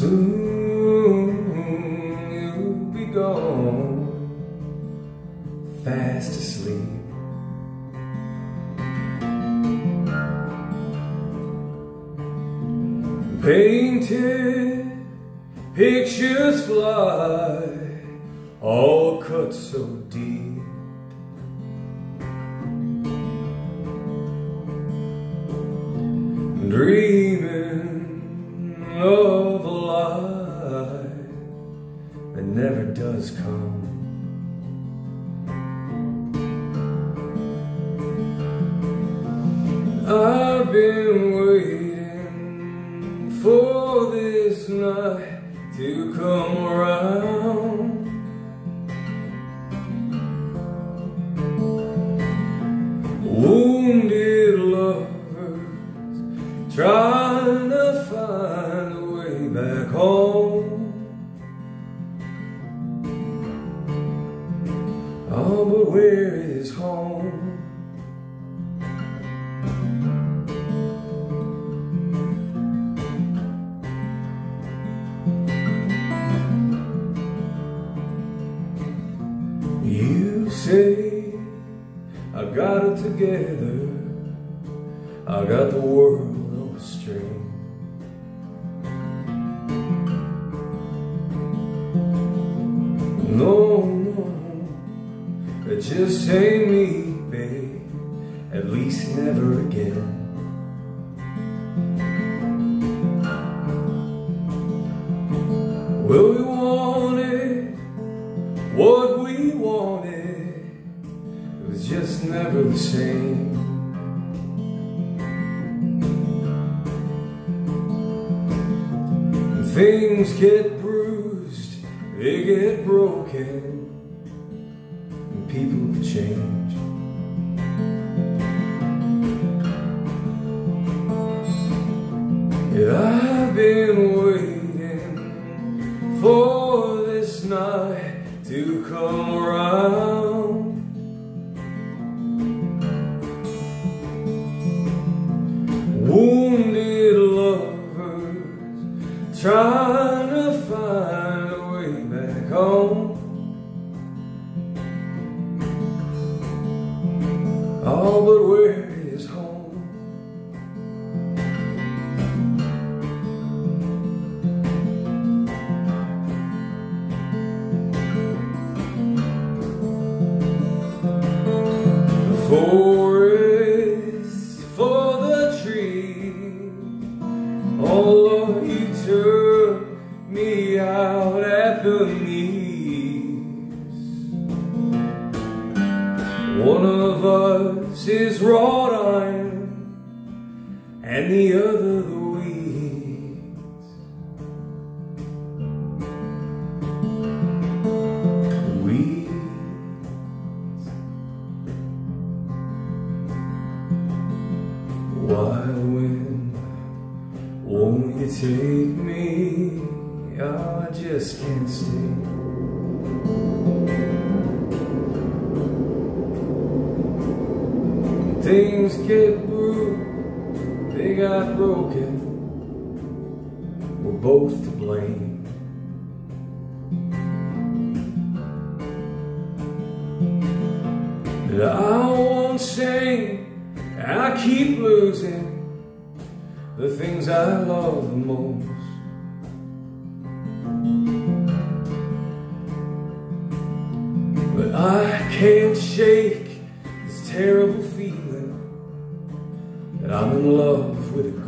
Soon you'll be gone, fast asleep. Painted pictures fly, all cut so deep. Dreaming does come. I've been waiting for this night to come around. Wounded lovers trying to find a way back home. Where is home? You say I got it together. I got the world on a string. No, just ain't me, babe. At least never again. Well, we wanted what we wanted. It was just never the same. Things get bruised, they get broken, people change. Yeah, I've been waiting for this night to come around. Wounded lovers trying Oh, but where is home? The forest for the trees. Oh Lord, you took me out at the is wrought iron, and the other the weeds. Weeds. Wild wind, won't you take me? I just can't stay. Things get bruised, they got broken. We're both to blame. But I won't say I keep losing the things I love the most. But I can't shake this terrible feeling I'm in love with a